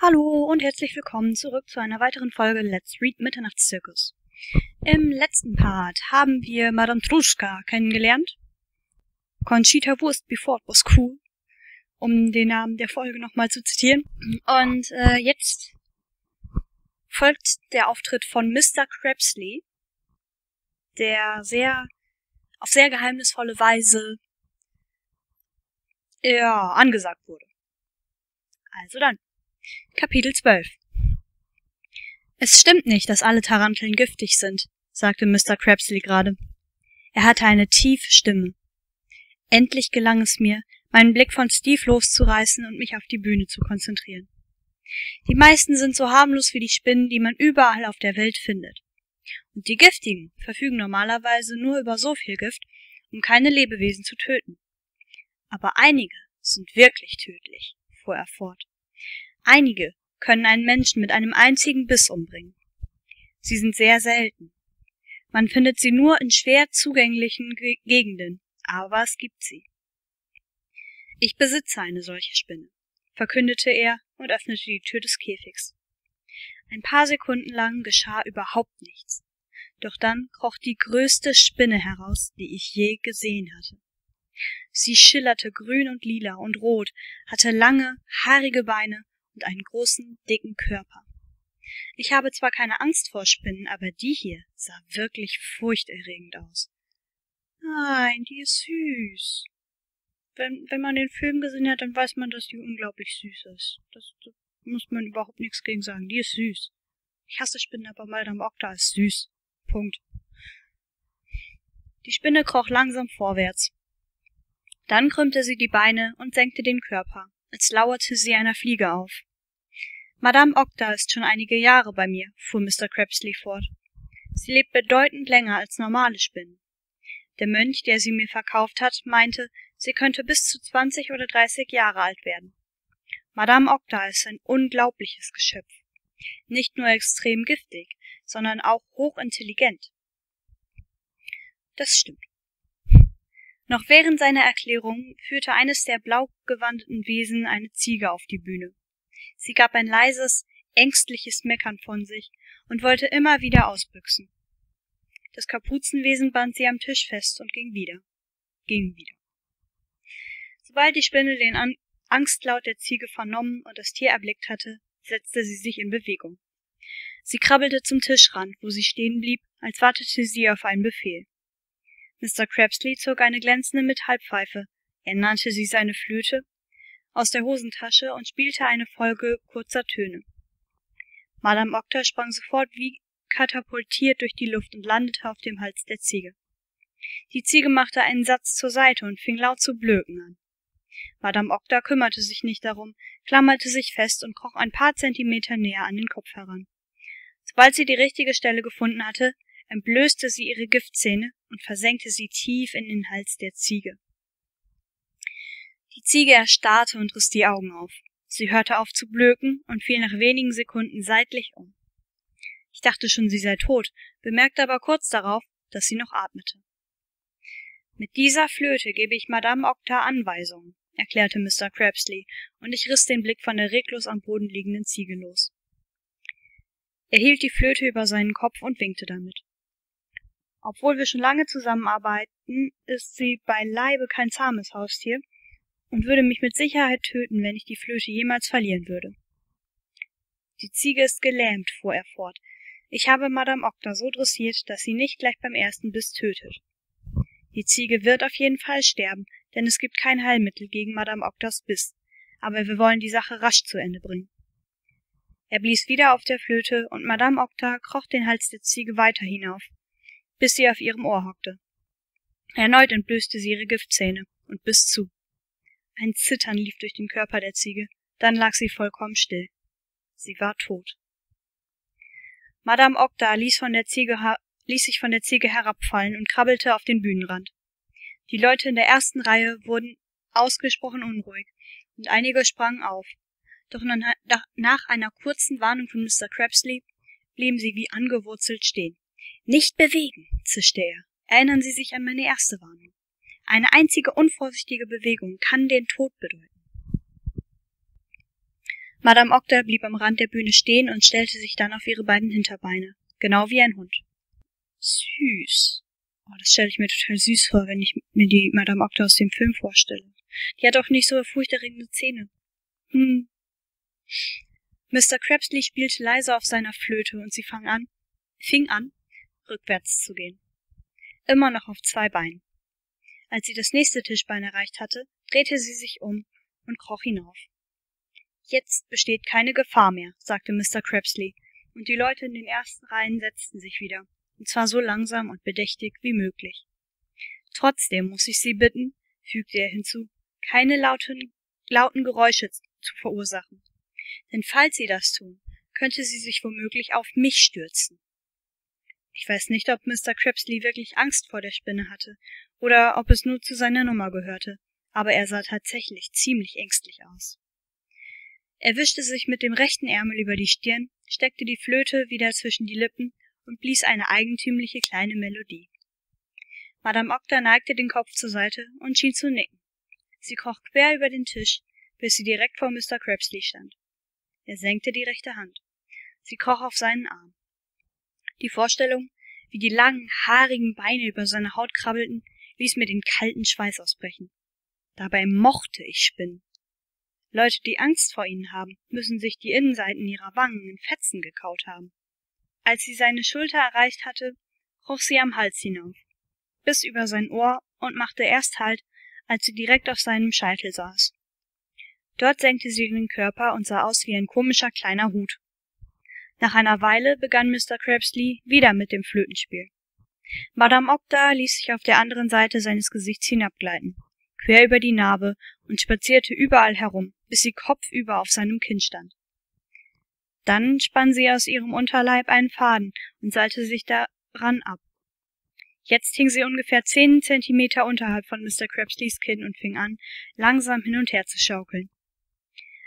Hallo und herzlich willkommen zurück zu einer weiteren Folge Let's Read Mitternachtszirkus. Im letzten Part haben wir Madame Truschka kennengelernt. Conchita Wurst before it was cool, um den Namen der Folge nochmal zu zitieren. Und äh, jetzt folgt der Auftritt von Mr. Crabsley, der sehr auf sehr geheimnisvolle Weise ja angesagt wurde. Also dann. Kapitel 12 Es stimmt nicht, dass alle Taranteln giftig sind, sagte Mr. Crabsley gerade. Er hatte eine tiefe Stimme. Endlich gelang es mir, meinen Blick von Steve loszureißen und mich auf die Bühne zu konzentrieren. Die meisten sind so harmlos wie die Spinnen, die man überall auf der Welt findet. Und die Giftigen verfügen normalerweise nur über so viel Gift, um keine Lebewesen zu töten. Aber einige sind wirklich tödlich, fuhr er fort. Einige können einen Menschen mit einem einzigen Biss umbringen. Sie sind sehr selten. Man findet sie nur in schwer zugänglichen Gegenden, aber es gibt sie. Ich besitze eine solche Spinne, verkündete er und öffnete die Tür des Käfigs. Ein paar Sekunden lang geschah überhaupt nichts. Doch dann kroch die größte Spinne heraus, die ich je gesehen hatte. Sie schillerte grün und lila und rot, hatte lange, haarige Beine und einen großen, dicken Körper. Ich habe zwar keine Angst vor Spinnen, aber die hier sah wirklich furchterregend aus. Nein, die ist süß. Wenn, wenn man den Film gesehen hat, dann weiß man, dass die unglaublich süß ist. Das, das muss man überhaupt nichts gegen sagen. Die ist süß. Ich hasse Spinnen, aber Madame Okta ist süß. Punkt. Die Spinne kroch langsam vorwärts. Dann krümmte sie die Beine und senkte den Körper, als lauerte sie einer Fliege auf. Madame Okta ist schon einige Jahre bei mir, fuhr Mr. Crabsley fort. Sie lebt bedeutend länger als normale Spinnen. Der Mönch, der sie mir verkauft hat, meinte, sie könnte bis zu zwanzig oder dreißig Jahre alt werden. Madame Okta ist ein unglaubliches Geschöpf. Nicht nur extrem giftig, sondern auch hochintelligent. Das stimmt. Noch während seiner Erklärung führte eines der blau gewandeten Wesen eine Ziege auf die Bühne. Sie gab ein leises, ängstliches Meckern von sich und wollte immer wieder ausbüchsen. Das Kapuzenwesen band sie am Tisch fest und ging wieder, ging wieder. Sobald die Spinne den An Angstlaut der Ziege vernommen und das Tier erblickt hatte, setzte sie sich in Bewegung. Sie krabbelte zum Tischrand, wo sie stehen blieb, als wartete sie auf einen Befehl. Mr. Crabsley zog eine glänzende Metallpfeife, er nannte sie seine Flöte aus der Hosentasche und spielte eine Folge kurzer Töne. Madame Okta sprang sofort wie katapultiert durch die Luft und landete auf dem Hals der Ziege. Die Ziege machte einen Satz zur Seite und fing laut zu blöken an. Madame Okta kümmerte sich nicht darum, klammerte sich fest und kroch ein paar Zentimeter näher an den Kopf heran. Sobald sie die richtige Stelle gefunden hatte, entblößte sie ihre Giftzähne und versenkte sie tief in den Hals der Ziege. Die Ziege erstarrte und riss die Augen auf. Sie hörte auf zu blöken und fiel nach wenigen Sekunden seitlich um. Ich dachte schon, sie sei tot, bemerkte aber kurz darauf, dass sie noch atmete. Mit dieser Flöte gebe ich Madame Okta Anweisungen, erklärte Mr. Crabsley, und ich riss den Blick von der reglos am Boden liegenden Ziege los. Er hielt die Flöte über seinen Kopf und winkte damit. Obwohl wir schon lange zusammenarbeiten, ist sie beileibe kein zahmes Haustier, und würde mich mit Sicherheit töten, wenn ich die Flöte jemals verlieren würde. Die Ziege ist gelähmt, fuhr er fort. Ich habe Madame Okta so dressiert, dass sie nicht gleich beim ersten Biss tötet. Die Ziege wird auf jeden Fall sterben, denn es gibt kein Heilmittel gegen Madame Oktas Biss, aber wir wollen die Sache rasch zu Ende bringen. Er blies wieder auf der Flöte, und Madame Okta kroch den Hals der Ziege weiter hinauf, bis sie auf ihrem Ohr hockte. Erneut entblößte sie ihre Giftzähne und biss zu. Ein Zittern lief durch den Körper der Ziege, dann lag sie vollkommen still. Sie war tot. Madame Okta ließ, von der Ziege ließ sich von der Ziege herabfallen und krabbelte auf den Bühnenrand. Die Leute in der ersten Reihe wurden ausgesprochen unruhig, und einige sprangen auf. Doch nach einer kurzen Warnung von Mr. Crabsley blieben sie wie angewurzelt stehen. Nicht bewegen, zischte er. Erinnern Sie sich an meine erste Warnung. Eine einzige unvorsichtige Bewegung kann den Tod bedeuten. Madame Octa blieb am Rand der Bühne stehen und stellte sich dann auf ihre beiden Hinterbeine, genau wie ein Hund. Süß. Oh, das stelle ich mir total süß vor, wenn ich mir die Madame Octa aus dem Film vorstelle. Die hat auch nicht so furchterregende Zähne. Hm. Mr. Crabsley spielte leise auf seiner Flöte und sie fang an, fing an, rückwärts zu gehen. Immer noch auf zwei Beinen. Als sie das nächste Tischbein erreicht hatte, drehte sie sich um und kroch hinauf. Jetzt besteht keine Gefahr mehr, sagte Mr. Crabsley, und die Leute in den ersten Reihen setzten sich wieder, und zwar so langsam und bedächtig wie möglich. Trotzdem muss ich Sie bitten, fügte er hinzu, keine lauten, lauten Geräusche zu verursachen. Denn falls Sie das tun, könnte sie sich womöglich auf mich stürzen. Ich weiß nicht, ob Mr. Crabsley wirklich Angst vor der Spinne hatte oder ob es nur zu seiner Nummer gehörte, aber er sah tatsächlich ziemlich ängstlich aus. Er wischte sich mit dem rechten Ärmel über die Stirn, steckte die Flöte wieder zwischen die Lippen und blies eine eigentümliche kleine Melodie. Madame Octa neigte den Kopf zur Seite und schien zu nicken. Sie kroch quer über den Tisch, bis sie direkt vor Mr. Crabsley stand. Er senkte die rechte Hand. Sie kroch auf seinen Arm. Die Vorstellung, wie die langen, haarigen Beine über seine Haut krabbelten, ließ mir den kalten Schweiß ausbrechen. Dabei mochte ich Spinnen. Leute, die Angst vor ihnen haben, müssen sich die Innenseiten ihrer Wangen in Fetzen gekaut haben. Als sie seine Schulter erreicht hatte, kroch sie am Hals hinauf, bis über sein Ohr und machte erst Halt, als sie direkt auf seinem Scheitel saß. Dort senkte sie den Körper und sah aus wie ein komischer kleiner Hut. Nach einer Weile begann Mr. Crabsley wieder mit dem Flötenspiel. Madame Octa ließ sich auf der anderen Seite seines Gesichts hinabgleiten, quer über die Narbe und spazierte überall herum, bis sie kopfüber auf seinem Kinn stand. Dann spann sie aus ihrem Unterleib einen Faden und seilte sich daran ab. Jetzt hing sie ungefähr zehn Zentimeter unterhalb von Mr. Crabsleys Kinn und fing an, langsam hin und her zu schaukeln.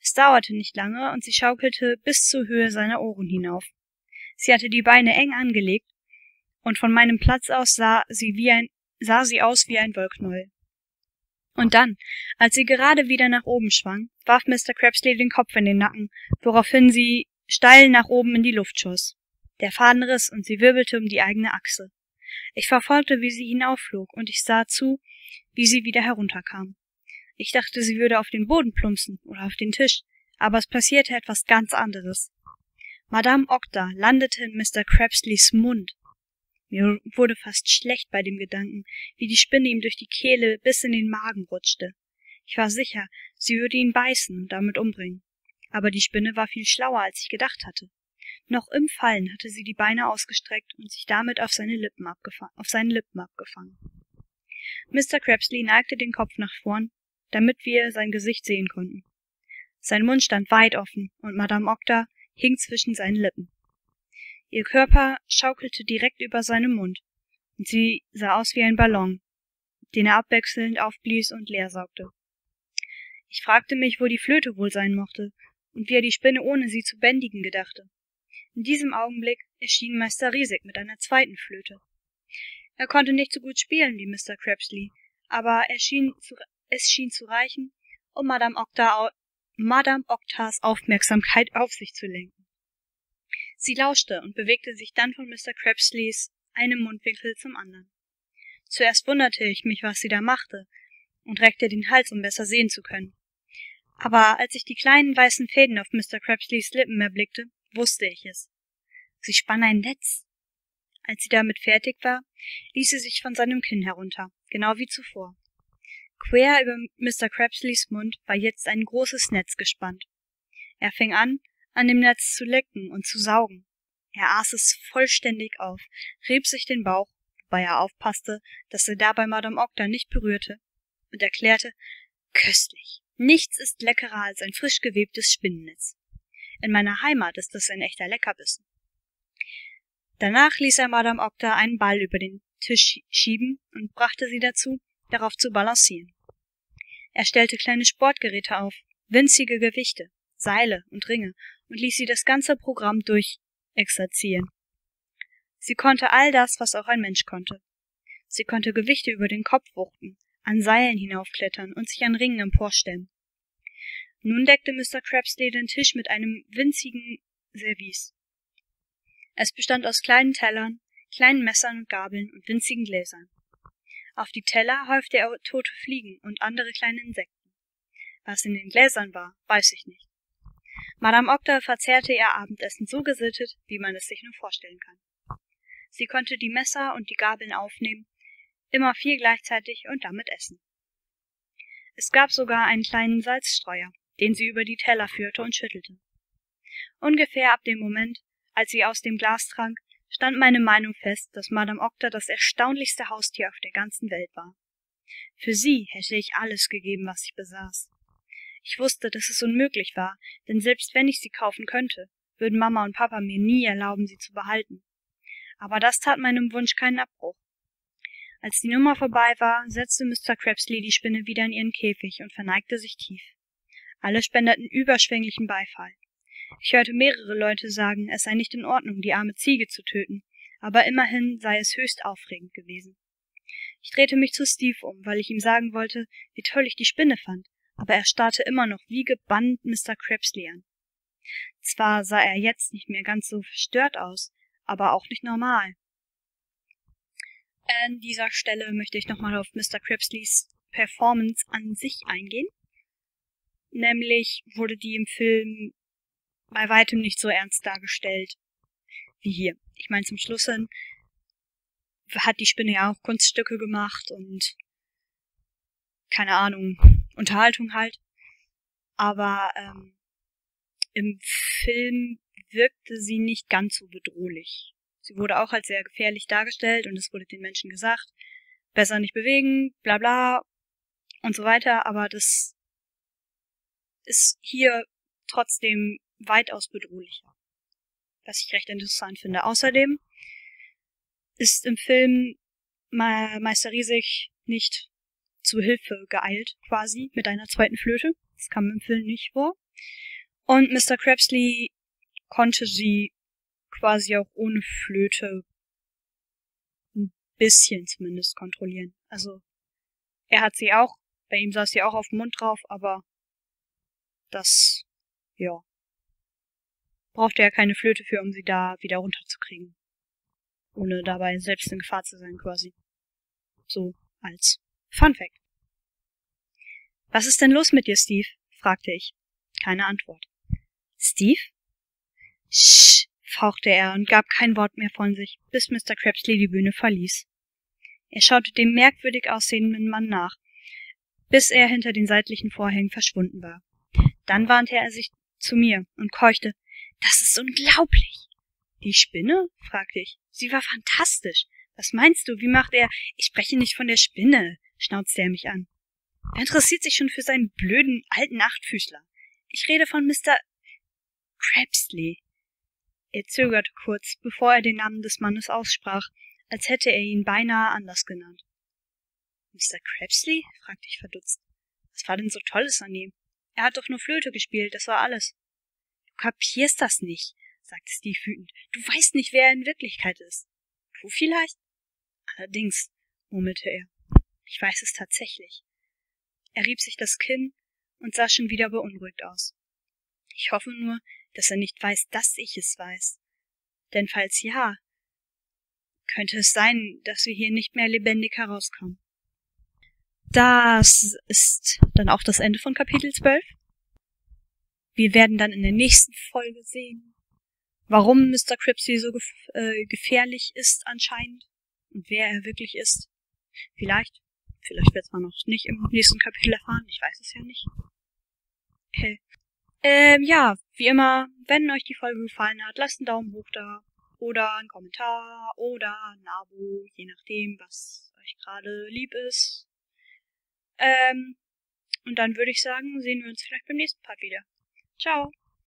Es dauerte nicht lange, und sie schaukelte bis zur Höhe seiner Ohren hinauf. Sie hatte die Beine eng angelegt, und von meinem Platz aus sah sie wie ein sah sie aus wie ein Wollknäuel. Und dann, als sie gerade wieder nach oben schwang, warf Mr. Crabsley den Kopf in den Nacken, woraufhin sie steil nach oben in die Luft schoss. Der Faden riss und sie wirbelte um die eigene Achse. Ich verfolgte, wie sie hinaufflog, und ich sah zu, wie sie wieder herunterkam. Ich dachte, sie würde auf den Boden plumpsen oder auf den Tisch, aber es passierte etwas ganz anderes. Madame Octa landete in Mr. Crabsleys Mund. Mir wurde fast schlecht bei dem Gedanken, wie die Spinne ihm durch die Kehle bis in den Magen rutschte. Ich war sicher, sie würde ihn beißen und damit umbringen. Aber die Spinne war viel schlauer, als ich gedacht hatte. Noch im Fallen hatte sie die Beine ausgestreckt und sich damit auf seine Lippen, auf seine Lippen abgefangen. Mr. Crabsley neigte den Kopf nach vorn, damit wir sein Gesicht sehen konnten. Sein Mund stand weit offen und Madame Octa hing zwischen seinen Lippen. Ihr Körper schaukelte direkt über seinem Mund, und sie sah aus wie ein Ballon, den er abwechselnd aufblies und leer saugte. Ich fragte mich, wo die Flöte wohl sein mochte und wie er die Spinne ohne sie zu bändigen gedachte. In diesem Augenblick erschien Meister Riesig mit einer zweiten Flöte. Er konnte nicht so gut spielen wie Mr. Crabsley, aber er schien zu, es schien zu reichen, um Madame, Octa, Madame Octas Aufmerksamkeit auf sich zu lenken. Sie lauschte und bewegte sich dann von Mr. Crabsleys einem Mundwinkel zum anderen. Zuerst wunderte ich mich, was sie da machte, und reckte den Hals, um besser sehen zu können. Aber als ich die kleinen weißen Fäden auf Mr. Crabsleys Lippen erblickte, wusste ich es. Sie spann ein Netz. Als sie damit fertig war, ließ sie sich von seinem Kinn herunter, genau wie zuvor. Quer über Mr. Crabsleys Mund war jetzt ein großes Netz gespannt. Er fing an, an dem Netz zu lecken und zu saugen. Er aß es vollständig auf, rieb sich den Bauch, wobei er aufpasste, dass er dabei Madame Octa nicht berührte, und erklärte, köstlich. Nichts ist leckerer als ein frisch gewebtes Spinnennetz. In meiner Heimat ist das ein echter Leckerbissen. Danach ließ er Madame Octa einen Ball über den Tisch schieben und brachte sie dazu, darauf zu balancieren. Er stellte kleine Sportgeräte auf, winzige Gewichte, Seile und Ringe und ließ sie das ganze Programm durchexerzieren. Sie konnte all das, was auch ein Mensch konnte. Sie konnte Gewichte über den Kopf wuchten, an Seilen hinaufklettern und sich an Ringen emporstemmen. Nun deckte Mr. Crabsley den Tisch mit einem winzigen Service. Es bestand aus kleinen Tellern, kleinen Messern und Gabeln und winzigen Gläsern. Auf die Teller häufte er tote Fliegen und andere kleine Insekten. Was in den Gläsern war, weiß ich nicht. Madame Octa verzehrte ihr Abendessen so gesittet, wie man es sich nur vorstellen kann. Sie konnte die Messer und die Gabeln aufnehmen, immer vier gleichzeitig und damit essen. Es gab sogar einen kleinen Salzstreuer, den sie über die Teller führte und schüttelte. Ungefähr ab dem Moment, als sie aus dem Glas trank, stand meine Meinung fest, dass Madame Octa das erstaunlichste Haustier auf der ganzen Welt war. Für sie hätte ich alles gegeben, was ich besaß. Ich wusste, dass es unmöglich war, denn selbst wenn ich sie kaufen könnte, würden Mama und Papa mir nie erlauben, sie zu behalten. Aber das tat meinem Wunsch keinen Abbruch. Als die Nummer vorbei war, setzte Mr. Crabsley die Spinne wieder in ihren Käfig und verneigte sich tief. Alle spendeten überschwänglichen Beifall. Ich hörte mehrere Leute sagen, es sei nicht in Ordnung, die arme Ziege zu töten, aber immerhin sei es höchst aufregend gewesen. Ich drehte mich zu Steve um, weil ich ihm sagen wollte, wie toll ich die Spinne fand, aber er starrte immer noch wie gebannt Mr. Crabsley an. Zwar sah er jetzt nicht mehr ganz so verstört aus, aber auch nicht normal. An dieser Stelle möchte ich nochmal auf Mr. Crabsleys Performance an sich eingehen. Nämlich wurde die im Film bei weitem nicht so ernst dargestellt wie hier. Ich meine, zum Schluss hin hat die Spinne ja auch Kunststücke gemacht und keine Ahnung, Unterhaltung halt. Aber ähm, im Film wirkte sie nicht ganz so bedrohlich. Sie wurde auch als sehr gefährlich dargestellt und es wurde den Menschen gesagt, besser nicht bewegen, bla bla und so weiter, aber das ist hier trotzdem weitaus bedrohlicher. Was ich recht interessant finde. Außerdem ist im Film Meister Riesig nicht zu Hilfe geeilt, quasi, mit einer zweiten Flöte. Das kam im Film nicht vor. Und Mr. Crabsley konnte sie quasi auch ohne Flöte ein bisschen zumindest kontrollieren. Also, er hat sie auch, bei ihm saß sie auch auf dem Mund drauf, aber das, ja, brauchte er keine Flöte für, um sie da wieder runterzukriegen. Ohne dabei selbst in Gefahr zu sein, quasi. So, als Fun Fact. Was ist denn los mit dir, Steve? fragte ich. Keine Antwort. Steve? Sch, fauchte er und gab kein Wort mehr von sich, bis Mr. Crabsley die Bühne verließ. Er schaute dem merkwürdig aussehenden Mann nach, bis er hinter den seitlichen Vorhängen verschwunden war. Dann wandte er sich zu mir und keuchte, das ist unglaublich. Die Spinne? fragte ich. Sie war fantastisch. Was meinst du? Wie macht er? Ich spreche nicht von der Spinne, schnauzte er mich an. Er interessiert sich schon für seinen blöden alten Achtfüßler. Ich rede von Mr. Crabsley. Er zögerte kurz, bevor er den Namen des Mannes aussprach, als hätte er ihn beinahe anders genannt. Mr. Crabsley? fragte ich verdutzt. Was war denn so Tolles an ihm? Er hat doch nur Flöte gespielt, das war alles. Du kapierst das nicht, sagte Steve wütend. Du weißt nicht, wer er in Wirklichkeit ist. Du vielleicht? Allerdings, murmelte er. Ich weiß es tatsächlich. Er rieb sich das Kinn und sah schon wieder beunruhigt aus. Ich hoffe nur, dass er nicht weiß, dass ich es weiß. Denn falls ja, könnte es sein, dass wir hier nicht mehr lebendig herauskommen. Das ist dann auch das Ende von Kapitel 12. Wir werden dann in der nächsten Folge sehen, warum Mr. Cripsey so gef äh, gefährlich ist anscheinend und wer er wirklich ist. Vielleicht, vielleicht wird man noch nicht im nächsten Kapitel erfahren, ich weiß es ja nicht. Hey. Ähm, ja, wie immer, wenn euch die Folge gefallen hat, lasst einen Daumen hoch da oder einen Kommentar oder ein Abo, je nachdem, was euch gerade lieb ist. Ähm, und dann würde ich sagen, sehen wir uns vielleicht beim nächsten Part wieder. Ciao.